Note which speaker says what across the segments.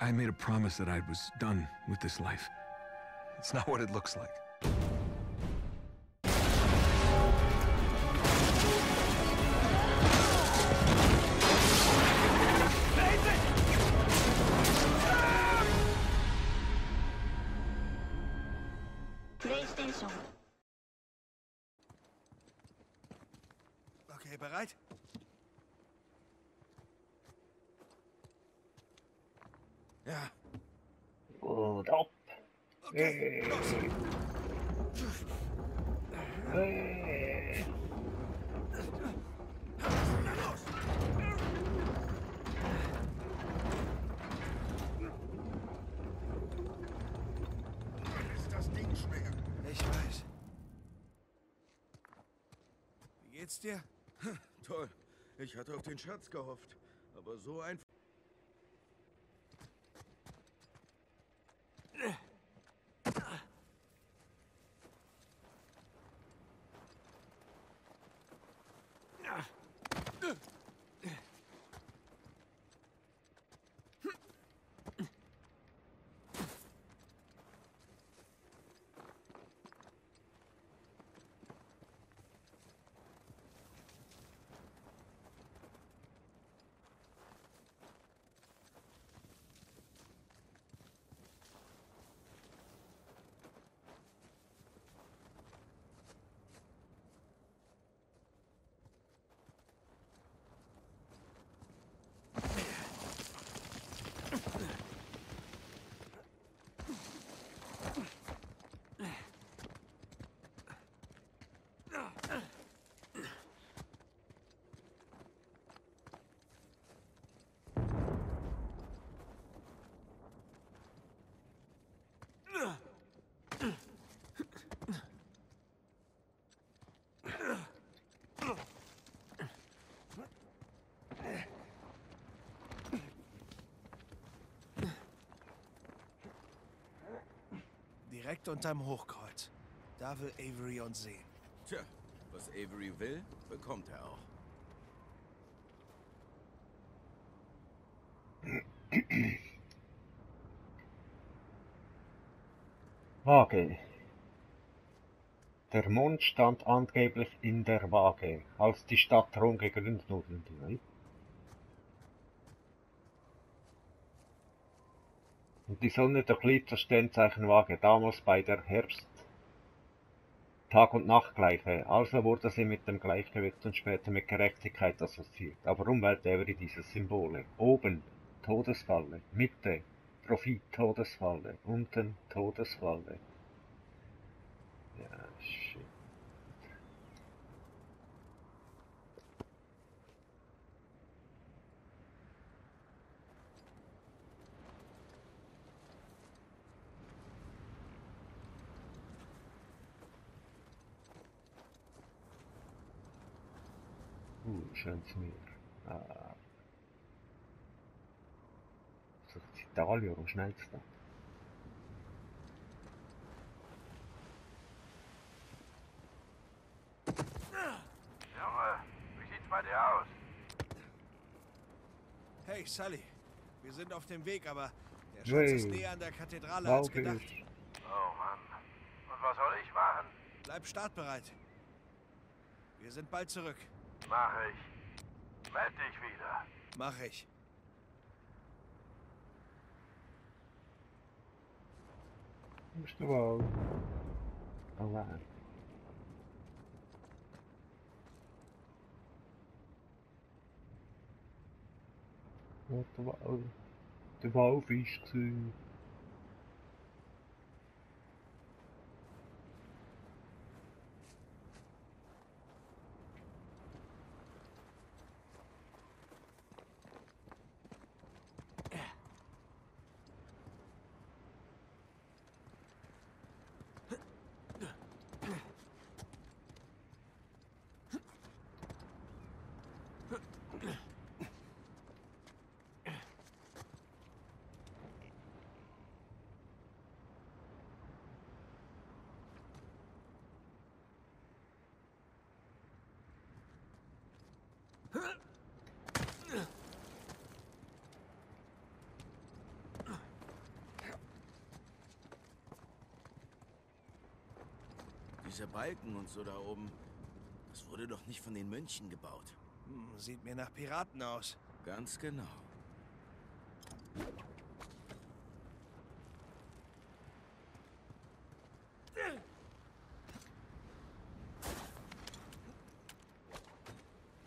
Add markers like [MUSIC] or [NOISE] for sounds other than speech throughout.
Speaker 1: I made a promise that I was done with this life.
Speaker 2: It's not what it looks like.
Speaker 3: Hey.
Speaker 4: Schwer.
Speaker 5: Ich weiß. Wie geht's dir?
Speaker 4: Toll. Ich hatte auf den Schatz gehofft. Aber so einfach.
Speaker 5: Direkt unterm Hochkreuz. Da will Avery uns sehen.
Speaker 4: Tja, was Avery will, bekommt er auch.
Speaker 3: Waage. Der Mond stand angeblich in der Waage, als die Stadt Rom gegründet wurde. ne? Und die Sonne durchlief das Sternzeichen Waage damals bei der Herbst Tag- und Nachtgleiche, also wurde sie mit dem Gleichgewicht und später mit Gerechtigkeit assoziiert. Aber wählt Avery diese Symbole? Oben Todesfalle, Mitte Profit Todesfalle, unten Todesfalle. Ja, Schönes Meer. Ah. So, in Italien am schnellsten.
Speaker 6: Junge, wie sieht's bei dir aus?
Speaker 5: Hey, Sully. Wir sind auf dem Weg, aber der Schatz ist näher an der Kathedrale als gedacht.
Speaker 3: ist.
Speaker 6: Oh Mann. Und was soll ich machen?
Speaker 5: Bleib startbereit. Wir sind bald zurück.
Speaker 6: Mach ich. Meld dich wieder.
Speaker 5: Mach ich.
Speaker 3: Musst du wohl. Allein. Ja, der Wal. Der Walfisch
Speaker 4: diese Balken und so da oben. Das wurde doch nicht von den Mönchen gebaut.
Speaker 5: Hm, sieht mir nach Piraten aus.
Speaker 4: Ganz genau.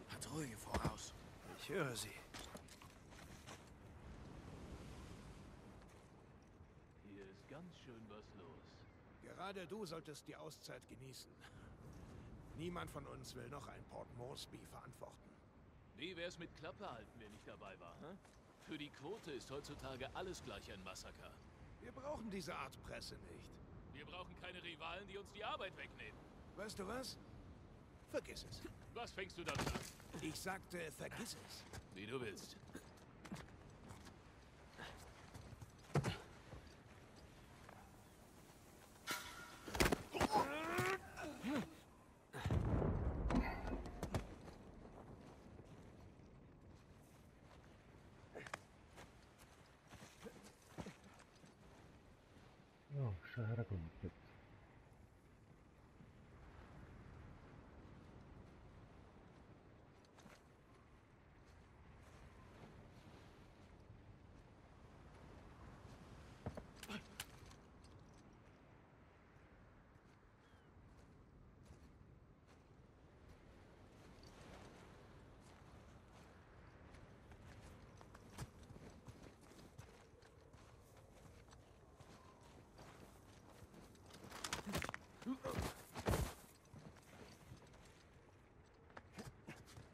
Speaker 4: Patrouille voraus.
Speaker 5: Ich höre sie.
Speaker 7: Hier ist ganz schön was los.
Speaker 8: Gerade du solltest die Auszeit genießen. Niemand von uns will noch ein Port Moresby verantworten.
Speaker 7: Wie wär's mit Klappe halten, wer nicht dabei war? Hä? Für die Quote ist heutzutage alles gleich ein Massaker.
Speaker 8: Wir brauchen diese Art Presse nicht.
Speaker 7: Wir brauchen keine Rivalen, die uns die Arbeit wegnehmen.
Speaker 8: Weißt du was? Vergiss es.
Speaker 7: Was fängst du damit an?
Speaker 8: Ich sagte, vergiss es.
Speaker 7: Wie du willst.
Speaker 3: Ja, schon hergekommen.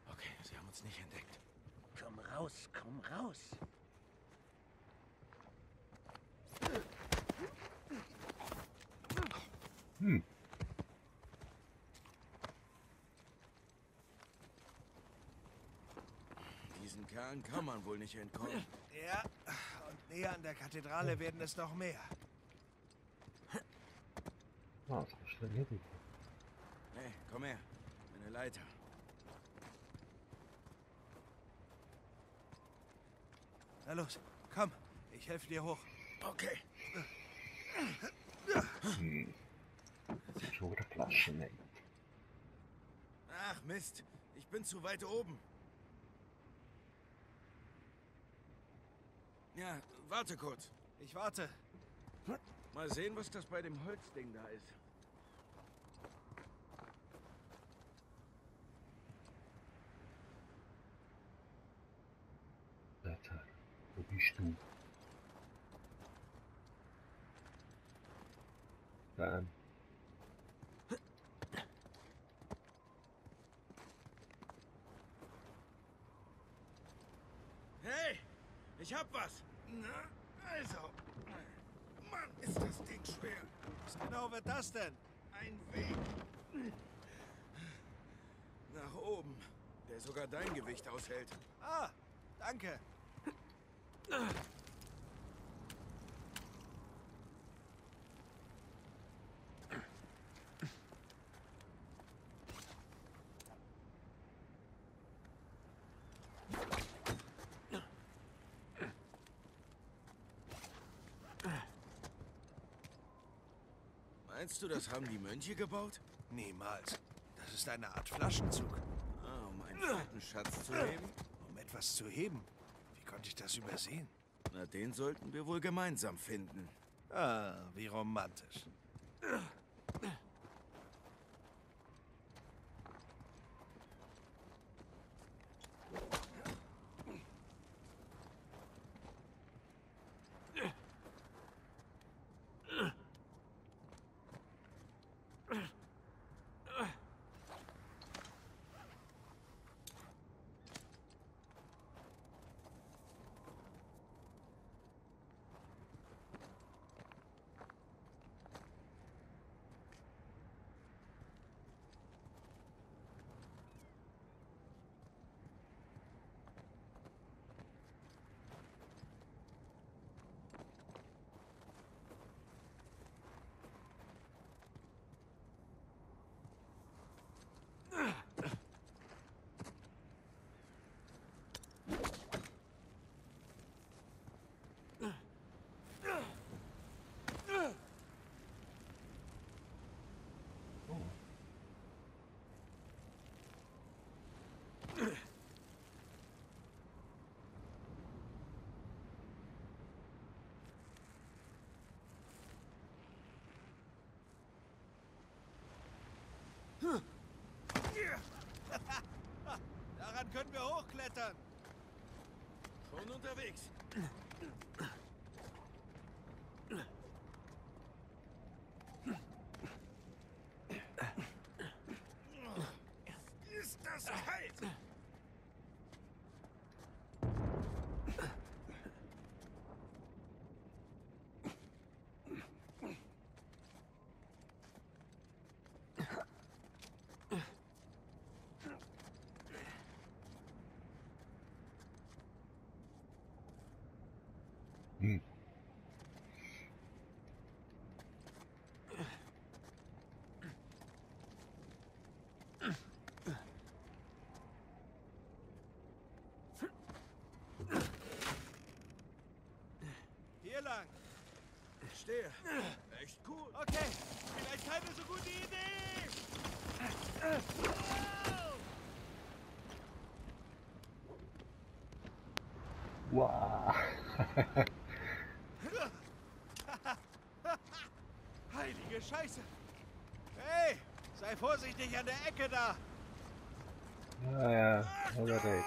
Speaker 4: Okay, sie haben uns nicht entdeckt.
Speaker 8: Komm raus, komm raus.
Speaker 3: Hm,
Speaker 4: Diesen Kerlen kann man wohl nicht entkommen.
Speaker 5: Ja, und näher an der Kathedrale werden es noch mehr.
Speaker 3: ah, das ist erledigt.
Speaker 4: Hey, komm her. Eine Leiter.
Speaker 5: Na los, komm. Ich helfe dir hoch.
Speaker 4: Okay.
Speaker 3: Hm. Das ist schon wieder Flaschen, ey.
Speaker 4: Ach Mist, ich bin zu weit oben. Ja, warte kurz.
Speaker 5: Ich warte.
Speaker 4: Mal sehen, was das bei dem Holzding da ist.
Speaker 3: Du? Bam.
Speaker 4: Hey, ich hab was. Na, also. Mann, ist das Ding schwer.
Speaker 5: Was genau wird das denn?
Speaker 4: Ein Weg. Nach oben, der sogar dein Gewicht aushält.
Speaker 5: Ah, danke.
Speaker 4: Meinst du, das haben die Mönche gebaut?
Speaker 5: Niemals. Das ist eine Art Flaschenzug.
Speaker 4: Ah, um einen Schatz zu heben?
Speaker 5: Um etwas zu heben. Konnte ich das übersehen?
Speaker 4: Na, den sollten wir wohl gemeinsam finden.
Speaker 5: Ah, wie romantisch. Können wir hochklettern.
Speaker 4: Schon unterwegs. Ist das kalt?
Speaker 3: Hm.
Speaker 5: Hier lang.
Speaker 4: Ich stehe. Echt cool.
Speaker 5: Okay, vielleicht keine so gute Idee.
Speaker 3: Wow. [LAUGHS]
Speaker 5: Heilige Scheiße. Hey, sei vorsichtig an der Ecke da.
Speaker 3: Ja, ja, überlegt.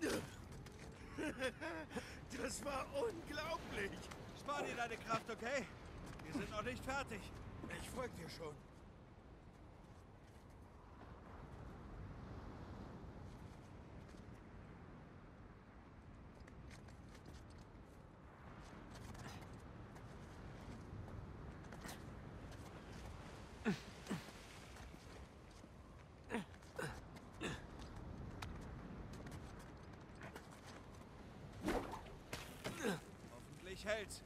Speaker 3: [LAUGHS]
Speaker 4: Das war unglaublich.
Speaker 5: Spar dir deine Kraft, okay? Wir sind noch nicht fertig.
Speaker 4: Ich folg dir schon.
Speaker 5: Hoffentlich hält's.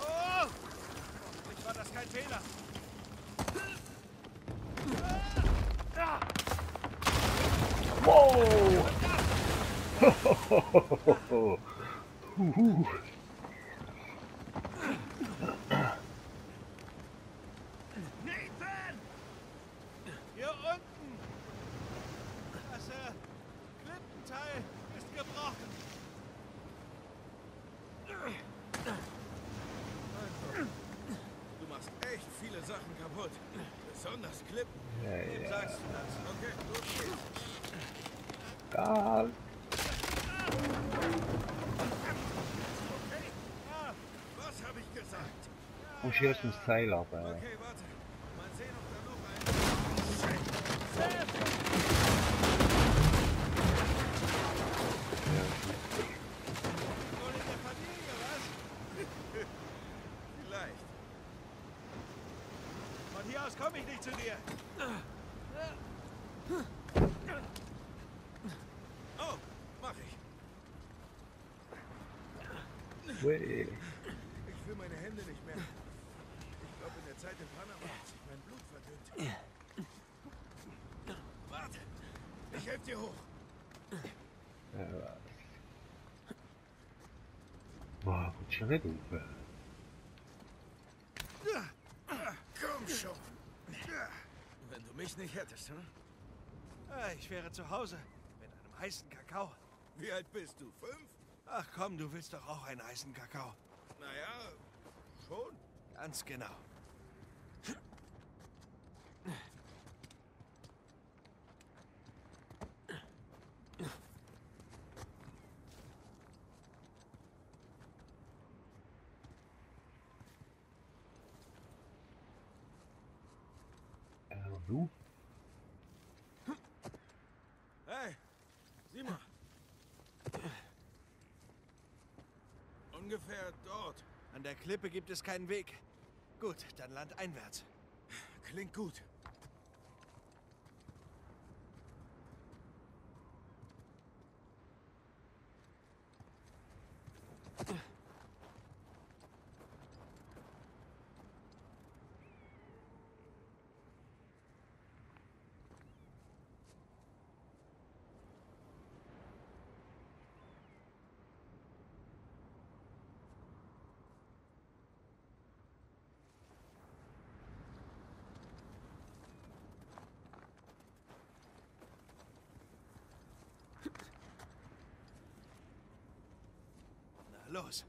Speaker 5: Oh! Hoffentlich war das [LAUGHS] kein Fehler.
Speaker 3: Wow! Huhu.
Speaker 4: Nathan!
Speaker 5: Hier unten. Das äh, Klippenteil ist gebrochen.
Speaker 4: Du machst echt viele Sachen kaputt. Besonders Klippen.
Speaker 3: Ja,
Speaker 5: Wem
Speaker 3: ja.
Speaker 5: sagst du das?
Speaker 4: Okay, los geht's.
Speaker 3: Karl.
Speaker 4: Okay.
Speaker 5: Ja,
Speaker 4: Was habe ich gesagt?
Speaker 3: Musst erst ins Seil runter.
Speaker 4: Okay, warte. Mal sehen, ob da noch ein... [LAUGHS] Vielleicht.
Speaker 5: Von hier aus komme ich nicht zu dir.
Speaker 4: Oh, mach ich.
Speaker 3: Ui.
Speaker 4: Ich will meine Hände nicht mehr. Ich glaube, in der Zeit in Panama hat sich mein Blut verdünnt. Warte. Ich helfe dir hoch.
Speaker 3: Ja, was. Rauf.
Speaker 4: Komm schon. Wenn du mich nicht hättest, hm?
Speaker 5: Ich wäre zu Hause mit einem heißen Kakao.
Speaker 4: Wie alt bist du? Fünf?
Speaker 5: Ach komm, du willst doch auch einen heißen Kakao.
Speaker 4: Naja, schon.
Speaker 5: Ganz genau.
Speaker 3: Äh, du?
Speaker 4: Hey, sieh mal. Ungefähr dort.
Speaker 5: An der Klippe gibt es keinen Weg. Gut, dann landeinwärts.
Speaker 4: Klingt gut.
Speaker 5: Los.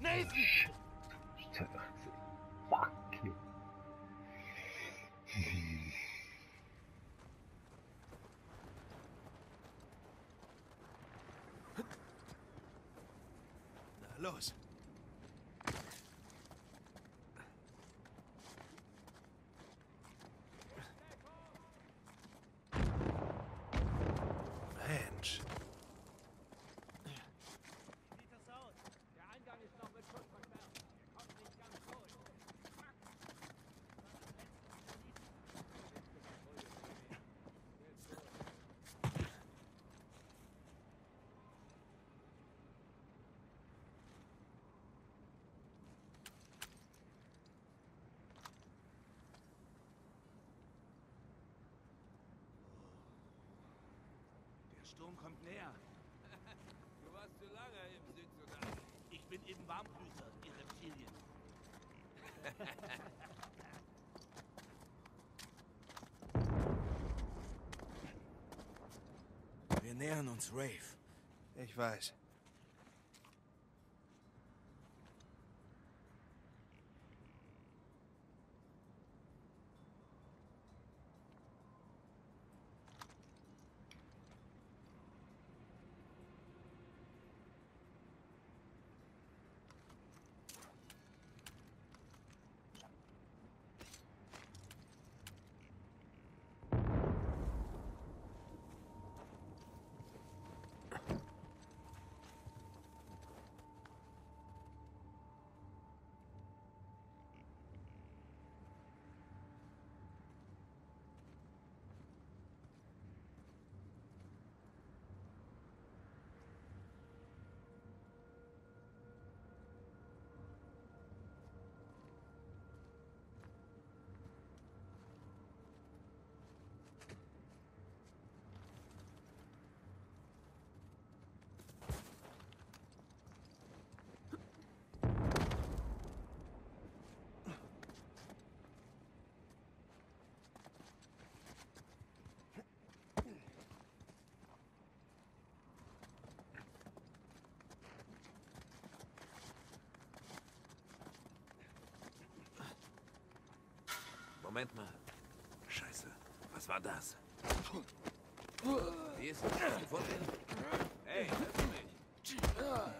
Speaker 5: Nathan!
Speaker 3: Fuck you.
Speaker 5: Na los. Mensch.
Speaker 7: Sieht das aus? Der Eingang ist noch mit Schutt versperrt. Wir kommen nicht ganz durch.
Speaker 8: Der Sturm kommt näher. [LAUGHS]
Speaker 7: Du warst zu lange im Südsudan.
Speaker 8: Ich bin eben Warmblüter, ihr Reptilien. [LAUGHS]
Speaker 5: Wir nähern uns Rave. Ich weiß.
Speaker 7: Moment mal. Scheiße. Was war das? Wie ist es gefunden? Hey, hörst du mich?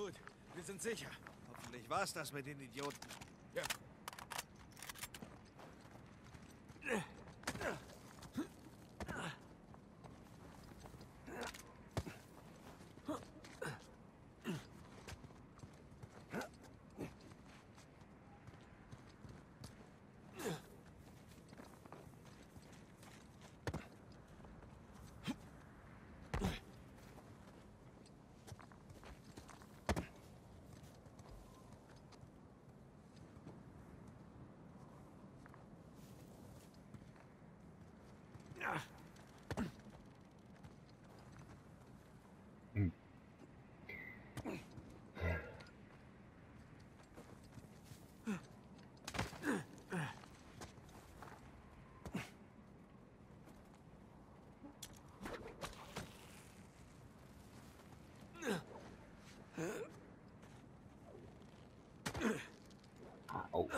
Speaker 8: Gut, wir sind sicher.
Speaker 5: Hoffentlich war's das mit den Idioten.
Speaker 8: Ja.
Speaker 3: Au.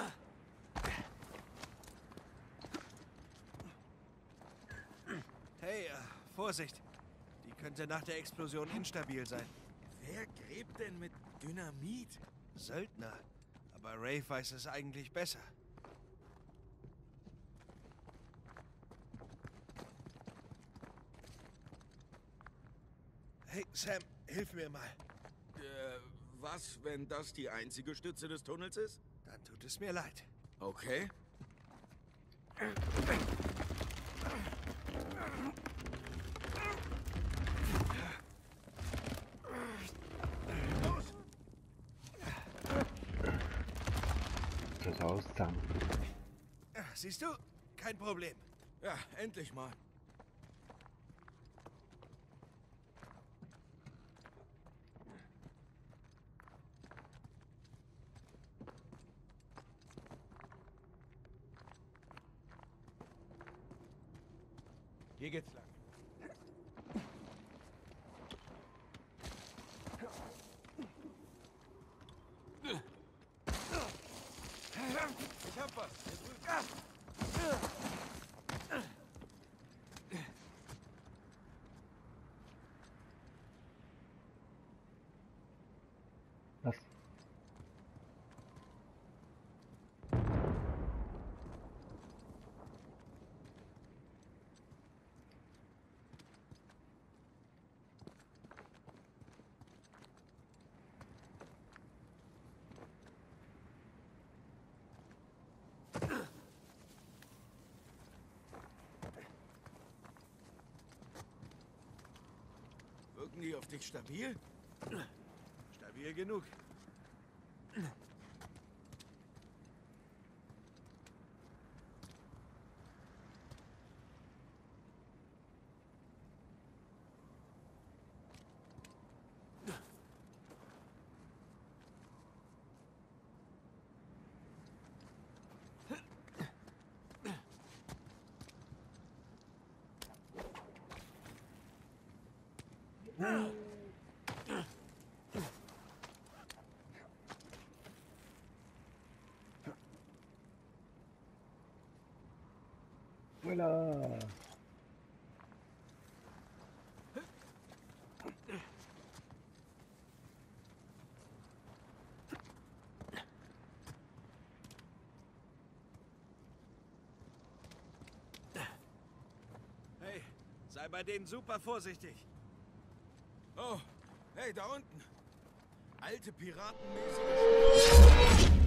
Speaker 5: Hey, äh, Vorsicht. Die könnte nach der Explosion instabil sein.
Speaker 4: Wer gräbt denn mit Dynamit?
Speaker 5: Söldner. Aber Rafe weiß es eigentlich besser. Hey, Sam, hilf mir mal.
Speaker 4: Äh, was, wenn das die einzige Stütze des Tunnels ist?
Speaker 5: Dann tut es mir leid.
Speaker 4: Okay.
Speaker 3: Das aus zusammen.
Speaker 5: Ah, Siehst du? Kein Problem.
Speaker 4: Ja, endlich mal.
Speaker 5: Hier geht's lang.
Speaker 4: Ich hab was. Hier drüben.
Speaker 3: Was?
Speaker 4: Die auf dich stabil?
Speaker 5: Stabil genug.
Speaker 3: Voilà.
Speaker 5: bei denen super vorsichtig.
Speaker 4: Hey, da unten. Alte piratenmäßige